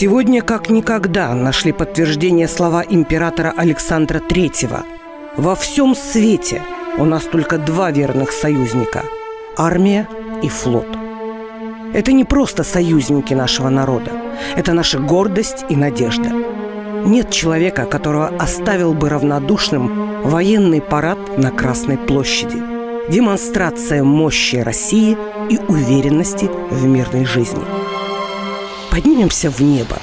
Сегодня, как никогда, нашли подтверждение слова императора Александра III. Во всем свете у нас только два верных союзника – армия и флот. Это не просто союзники нашего народа. Это наша гордость и надежда. Нет человека, которого оставил бы равнодушным военный парад на Красной площади. Демонстрация мощи России и уверенности в мирной жизни. Поднимемся в небо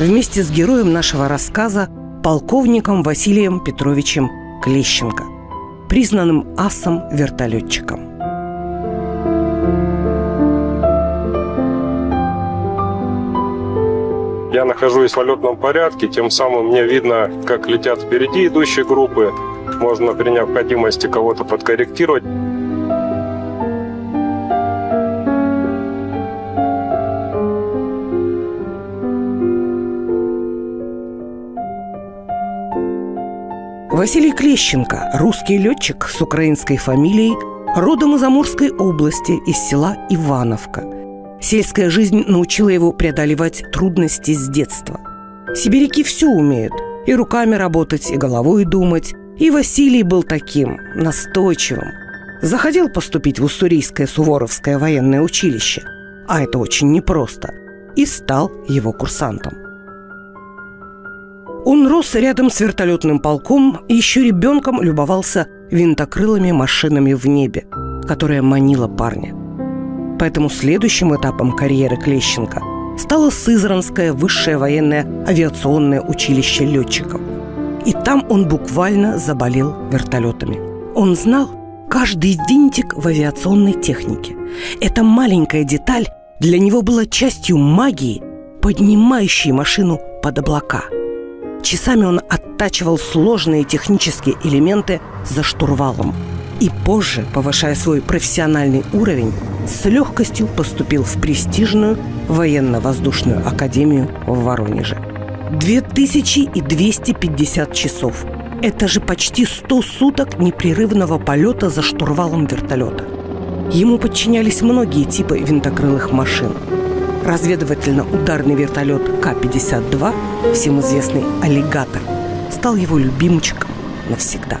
вместе с героем нашего рассказа, полковником Василием Петровичем Клещенко, признанным асом-вертолетчиком. Я нахожусь в полетном порядке, тем самым мне видно, как летят впереди идущие группы. Можно при необходимости кого-то подкорректировать. Василий Клещенко, русский летчик с украинской фамилией, родом из Амурской области, из села Ивановка – Сельская жизнь научила его преодолевать трудности с детства. Сибиряки все умеют. И руками работать, и головой думать. И Василий был таким, настойчивым. Заходил поступить в Уссурийское Суворовское военное училище. А это очень непросто. И стал его курсантом. Он рос рядом с вертолетным полком и еще ребенком любовался винтокрылыми машинами в небе, которая манила парня. Поэтому следующим этапом карьеры Клещенко стало Сызранское высшее военное авиационное училище летчиков. И там он буквально заболел вертолетами. Он знал каждый винтик в авиационной технике. Эта маленькая деталь для него была частью магии, поднимающей машину под облака. Часами он оттачивал сложные технические элементы за штурвалом. И позже, повышая свой профессиональный уровень, с легкостью поступил в престижную военно-воздушную академию в Воронеже. 2250 часов. Это же почти 100 суток непрерывного полета за штурвалом вертолета. Ему подчинялись многие типы винтокрылых машин. Разведывательно-ударный вертолет К-52, всем известный «Аллигатор», стал его любимчиком навсегда.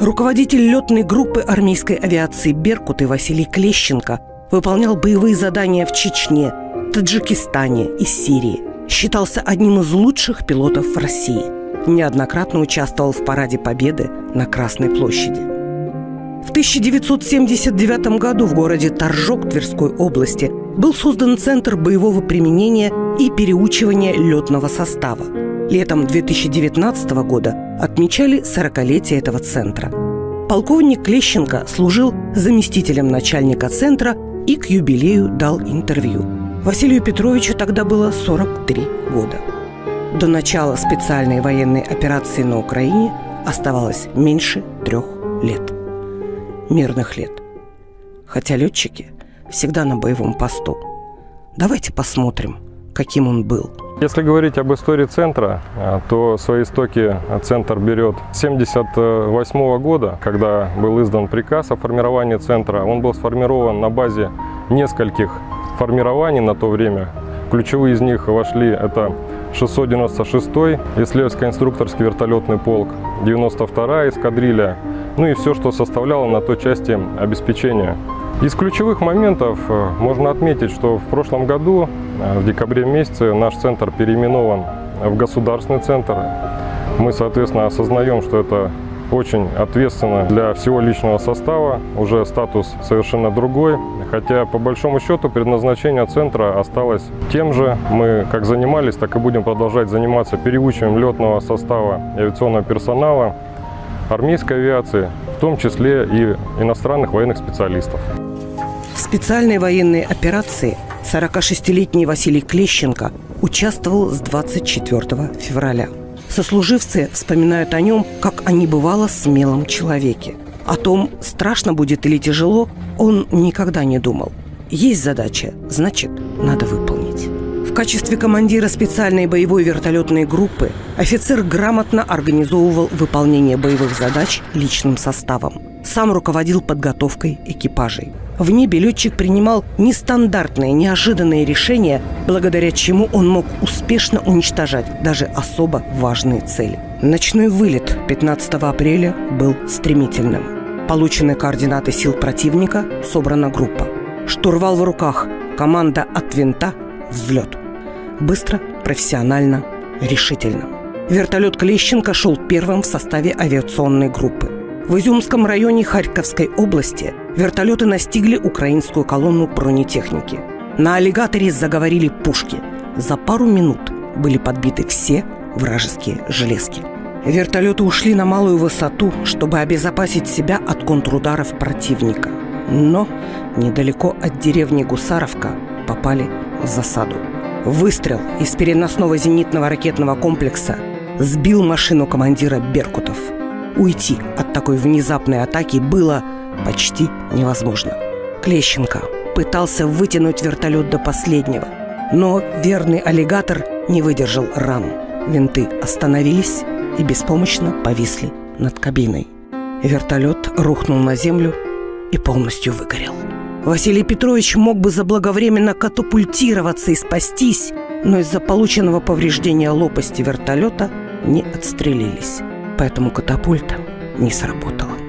Руководитель летной группы армейской авиации «Беркут» и Василий Клещенко – выполнял боевые задания в Чечне, Таджикистане и Сирии. Считался одним из лучших пилотов в России. Неоднократно участвовал в параде Победы на Красной площади. В 1979 году в городе Торжок Тверской области был создан Центр боевого применения и переучивания летного состава. Летом 2019 года отмечали 40-летие этого центра. Полковник Клещенко служил заместителем начальника центра и к юбилею дал интервью. Василию Петровичу тогда было 43 года. До начала специальной военной операции на Украине оставалось меньше трех лет. Мирных лет. Хотя летчики всегда на боевом посту. Давайте посмотрим, каким он был – если говорить об истории центра, а, то свои истоки центр берет с 1978 года, когда был издан приказ о формировании центра. Он был сформирован на базе нескольких формирований на то время. Ключевые из них вошли это 696-й исследовательско-инструкторский вертолетный полк, 92-я эскадрилья, ну и все, что составляло на той части обеспечения. Из ключевых моментов э, можно отметить, что в прошлом году, э, в декабре месяце, наш центр переименован в государственный центр. Мы, соответственно, осознаем, что это очень ответственно для всего личного состава, уже статус совершенно другой, хотя по большому счету предназначение центра осталось тем же. Мы как занимались, так и будем продолжать заниматься переучиванием летного состава и авиационного персонала, армейской авиации, в том числе и иностранных военных специалистов специальной военной операции 46-летний Василий Клещенко участвовал с 24 февраля. Сослуживцы вспоминают о нем, как о небывало смелом человеке. О том, страшно будет или тяжело, он никогда не думал. Есть задача, значит, надо выполнить. В качестве командира специальной боевой вертолетной группы офицер грамотно организовывал выполнение боевых задач личным составом. Сам руководил подготовкой экипажей. В небе летчик принимал нестандартные, неожиданные решения, благодаря чему он мог успешно уничтожать даже особо важные цели. Ночной вылет 15 апреля был стремительным. Получены координаты сил противника, собрана группа. Штурвал в руках, команда от винта, взлет. Быстро, профессионально, решительно. Вертолет Клещенко шел первым в составе авиационной группы. В Изюмском районе Харьковской области вертолеты настигли украинскую колонну бронетехники. На аллигаторе заговорили пушки. За пару минут были подбиты все вражеские железки. Вертолеты ушли на малую высоту, чтобы обезопасить себя от контрударов противника. Но недалеко от деревни Гусаровка попали в засаду. Выстрел из переносного зенитного ракетного комплекса сбил машину командира Беркутов. Уйти от такой внезапной атаки было почти невозможно. Клещенко пытался вытянуть вертолет до последнего, но верный аллигатор не выдержал ран. Винты остановились и беспомощно повисли над кабиной. Вертолет рухнул на землю и полностью выгорел. Василий Петрович мог бы заблаговременно катапультироваться и спастись, но из-за полученного повреждения лопасти вертолета не отстрелились. Поэтому катапульта не сработала.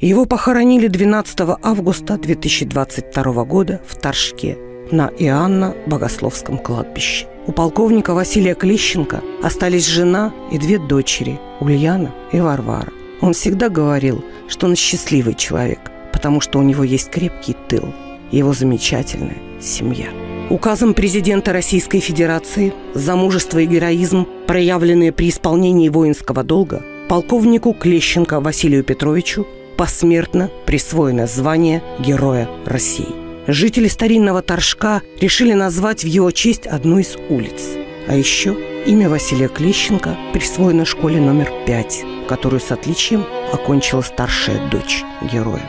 Его похоронили 12 августа 2022 года в Торжке на Иоанна-Богословском кладбище. У полковника Василия Клещенко остались жена и две дочери – Ульяна и Варвара. Он всегда говорил, что он счастливый человек, потому что у него есть крепкий тыл, его замечательная семья. Указом президента Российской Федерации за мужество и героизм, проявленные при исполнении воинского долга, полковнику Клещенко Василию Петровичу посмертно присвоено звание Героя России. Жители старинного Торжка решили назвать в его честь одну из улиц. А еще имя Василия Клещенко присвоено школе номер пять которую с отличием окончила старшая дочь героя.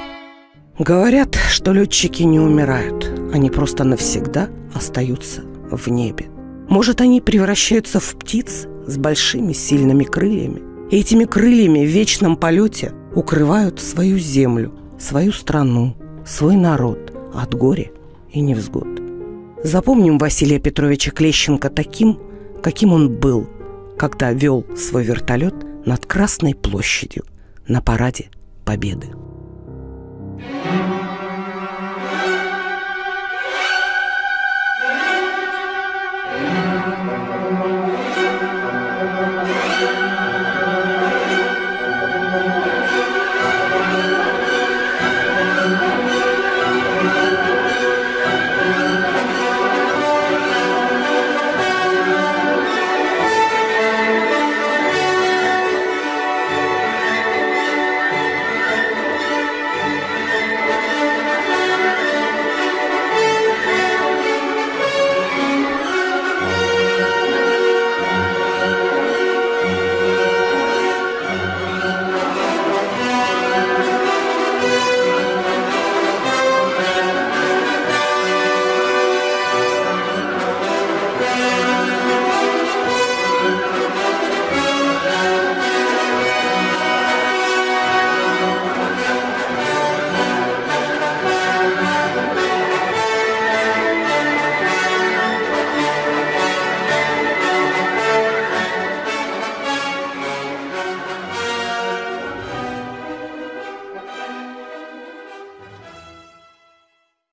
Говорят, что летчики не умирают, они просто навсегда остаются в небе. Может, они превращаются в птиц с большими сильными крыльями. И этими крыльями в вечном полете укрывают свою землю, свою страну, свой народ от горя и невзгод. Запомним Василия Петровича Клещенко таким, каким он был, когда вел свой вертолет над Красной площадью на параде Победы.